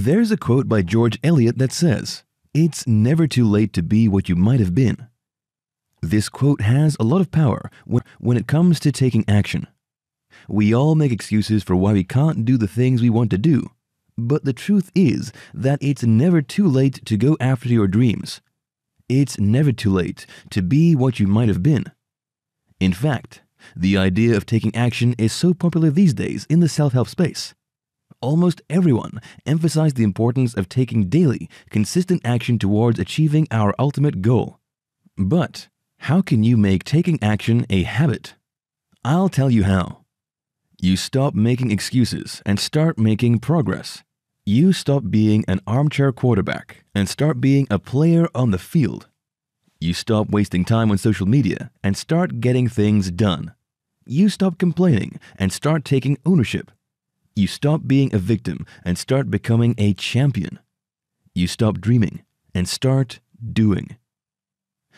There's a quote by George Eliot that says, It's never too late to be what you might have been. This quote has a lot of power when, when it comes to taking action. We all make excuses for why we can't do the things we want to do, but the truth is that it's never too late to go after your dreams. It's never too late to be what you might have been. In fact, the idea of taking action is so popular these days in the self help space. Almost everyone emphasizes the importance of taking daily, consistent action towards achieving our ultimate goal. But how can you make taking action a habit? I'll tell you how. You stop making excuses and start making progress. You stop being an armchair quarterback and start being a player on the field. You stop wasting time on social media and start getting things done. You stop complaining and start taking ownership. You stop being a victim and start becoming a champion. You stop dreaming and start doing.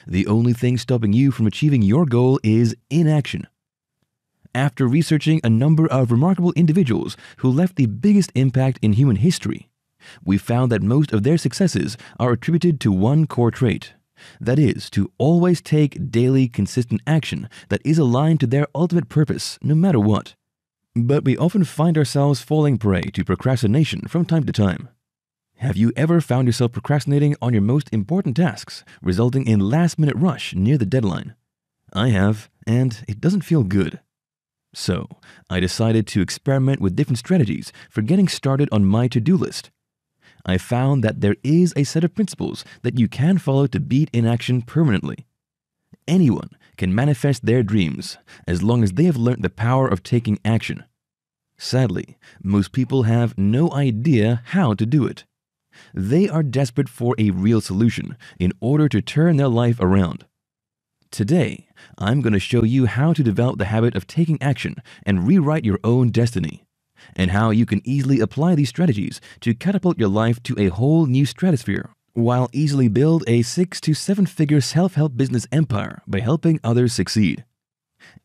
The only thing stopping you from achieving your goal is inaction. After researching a number of remarkable individuals who left the biggest impact in human history, we found that most of their successes are attributed to one core trait that is, to always take daily, consistent action that is aligned to their ultimate purpose, no matter what. But we often find ourselves falling prey to procrastination from time to time. Have you ever found yourself procrastinating on your most important tasks, resulting in last minute rush near the deadline? I have, and it doesn't feel good. So, I decided to experiment with different strategies for getting started on my to do list I found that there is a set of principles that you can follow to beat inaction permanently. Anyone can manifest their dreams as long as they have learned the power of taking action. Sadly, most people have no idea how to do it. They are desperate for a real solution in order to turn their life around. Today, I'm going to show you how to develop the habit of taking action and rewrite your own destiny and how you can easily apply these strategies to catapult your life to a whole new stratosphere while easily build a six to seven figure self help business empire by helping others succeed.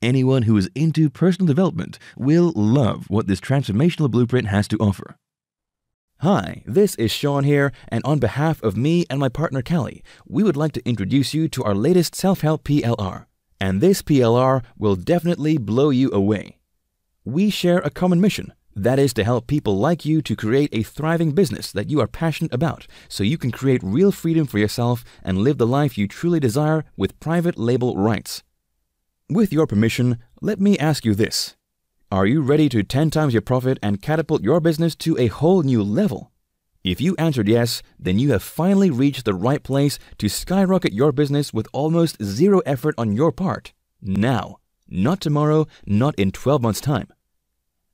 Anyone who is into personal development will love what this transformational blueprint has to offer. Hi, this is Shaun here, and on behalf of me and my partner Cally, we would like to introduce you to our latest self help PLR. And this PLR will definitely blow you away. We share a common mission that is to help people like you to create a thriving business that you are passionate about so you can create real freedom for yourself and live the life you truly desire with private label rights. With your permission, let me ask you this. Are you ready to 10 times your profit and catapult your business to a whole new level? If you answered yes, then you have finally reached the right place to skyrocket your business with almost zero effort on your part. Now, not tomorrow, not in 12 months' time.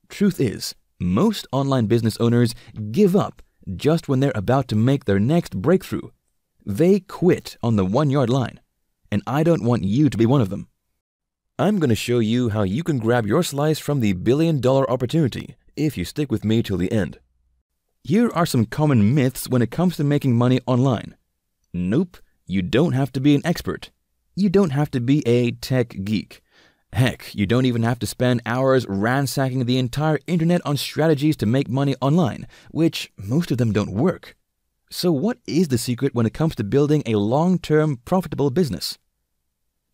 Truth is, most online business owners give up just when they're about to make their next breakthrough. They quit on the one yard line, and I don't want you to be one of them. I'm going to show you how you can grab your slice from the billion dollar opportunity if you stick with me till the end. Here are some common myths when it comes to making money online. Nope, you don't have to be an expert. You don't have to be a tech geek. Heck, you don't even have to spend hours ransacking the entire internet on strategies to make money online, which most of them don't work. So, what is the secret when it comes to building a long term profitable business?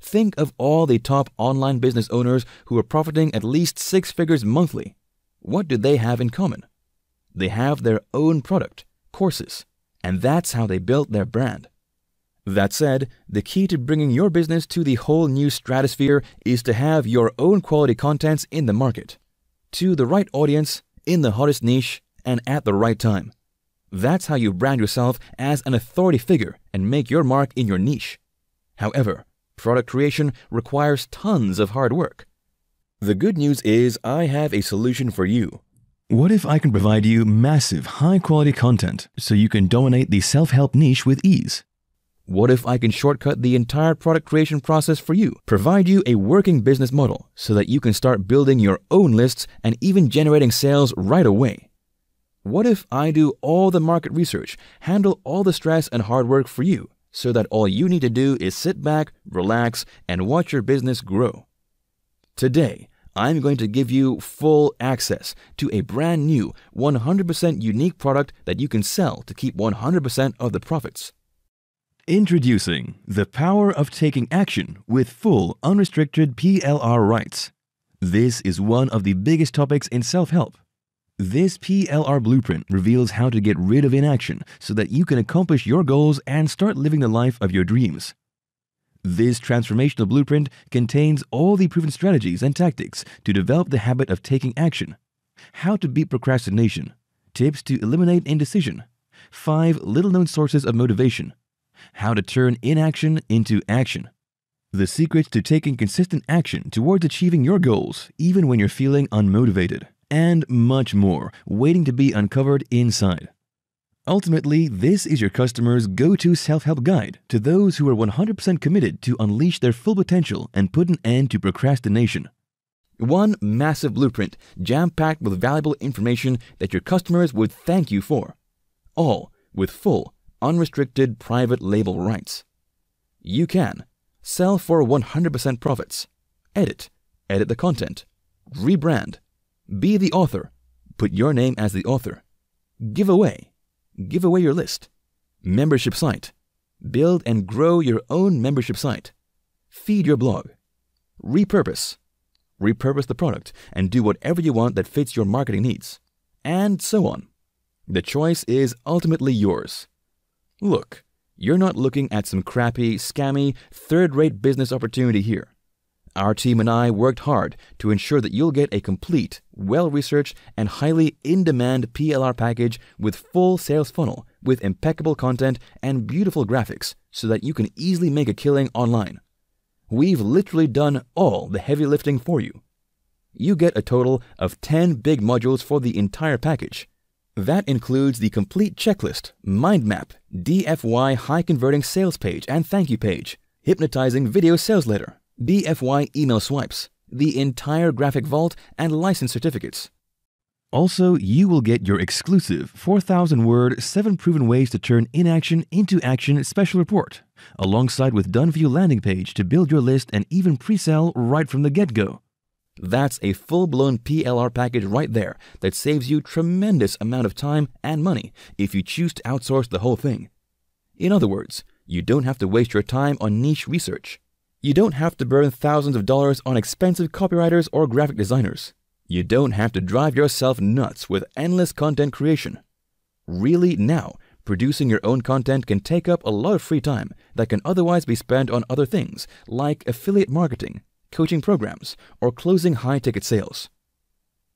Think of all the top online business owners who are profiting at least six figures monthly. What do they have in common? They have their own product, courses, and that's how they built their brand. That said, the key to bringing your business to the whole new stratosphere is to have your own quality contents in the market, to the right audience, in the hottest niche, and at the right time. That's how you brand yourself as an authority figure and make your mark in your niche. However, product creation requires tons of hard work. The good news is I have a solution for you. What if I can provide you massive, high quality content so you can dominate the self help niche with ease? What if I can shortcut the entire product creation process for you, provide you a working business model so that you can start building your own lists and even generating sales right away? What if I do all the market research, handle all the stress and hard work for you, so that all you need to do is sit back, relax, and watch your business grow? Today, I'm going to give you full access to a brand new 100% unique product that you can sell to keep 100% of the profits. Introducing the power of taking action with full unrestricted PLR rights. This is one of the biggest topics in self help. This PLR blueprint reveals how to get rid of inaction so that you can accomplish your goals and start living the life of your dreams. This transformational blueprint contains all the proven strategies and tactics to develop the habit of taking action, how to beat procrastination, tips to eliminate indecision, five little known sources of motivation, how to turn inaction into action, the secrets to taking consistent action towards achieving your goals even when you're feeling unmotivated, and much more waiting to be uncovered inside. Ultimately, this is your customer's go to self help guide to those who are 100% committed to unleash their full potential and put an end to procrastination. One massive blueprint jam packed with valuable information that your customers would thank you for. All with full, unrestricted private label rights. You can sell for 100% profits, edit, edit the content, rebrand, be the author, put your name as the author, give away give away your list. Membership site. Build and grow your own membership site. Feed your blog. Repurpose. Repurpose the product and do whatever you want that fits your marketing needs. And so on. The choice is ultimately yours. Look, you're not looking at some crappy, scammy, third rate business opportunity here. Our team and I worked hard to ensure that you'll get a complete, well researched, and highly in demand PLR package with full sales funnel, with impeccable content and beautiful graphics so that you can easily make a killing online. We've literally done all the heavy lifting for you. You get a total of 10 big modules for the entire package. That includes the complete checklist, mind map, DFY high converting sales page and thank you page, hypnotizing video sales letter, DFY email swipes, the entire graphic vault, and license certificates. Also, you will get your exclusive 4,000 word, 7 proven ways to turn inaction into action special report, alongside with done landing page to build your list and even pre sell right from the get go. That's a full blown PLR package right there that saves you tremendous amount of time and money if you choose to outsource the whole thing. In other words, you don't have to waste your time on niche research. You don't have to burn thousands of dollars on expensive copywriters or graphic designers. You don't have to drive yourself nuts with endless content creation. Really, now, producing your own content can take up a lot of free time that can otherwise be spent on other things like affiliate marketing, coaching programs, or closing high ticket sales.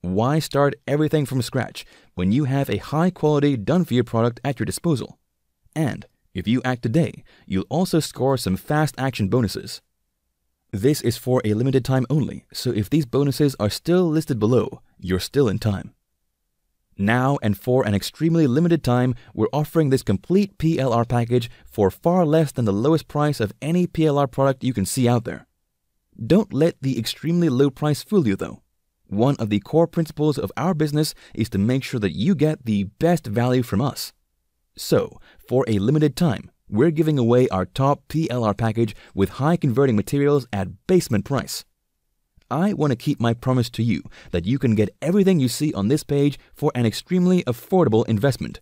Why start everything from scratch when you have a high quality, done for you product at your disposal? And if you act today, you'll also score some fast action bonuses. This is for a limited time only, so if these bonuses are still listed below, you're still in time. Now and for an extremely limited time, we're offering this complete PLR package for far less than the lowest price of any PLR product you can see out there. Don't let the extremely low price fool you though. One of the core principles of our business is to make sure that you get the best value from us. So, for a limited time, we're giving away our top PLR package with high converting materials at basement price. I want to keep my promise to you that you can get everything you see on this page for an extremely affordable investment.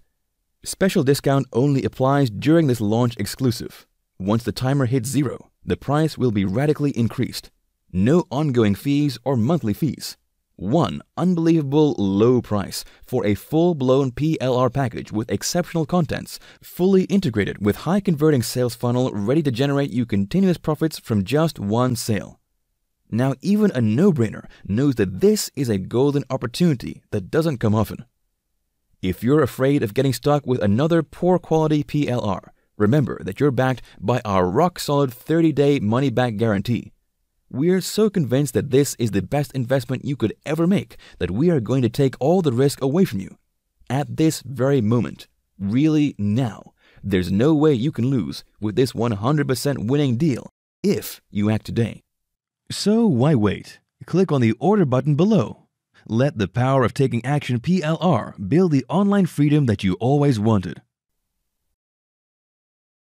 Special discount only applies during this launch exclusive. Once the timer hits zero, the price will be radically increased. No ongoing fees or monthly fees. One unbelievable low price for a full blown PLR package with exceptional contents, fully integrated with high converting sales funnel ready to generate you continuous profits from just one sale. Now, even a no brainer knows that this is a golden opportunity that doesn't come often. If you're afraid of getting stuck with another poor quality PLR, remember that you're backed by our rock solid 30 day money back guarantee. We're so convinced that this is the best investment you could ever make that we are going to take all the risk away from you. At this very moment, really now, there's no way you can lose with this 100% winning deal if you act today. So why wait? Click on the order button below. Let the power of taking action PLR build the online freedom that you always wanted.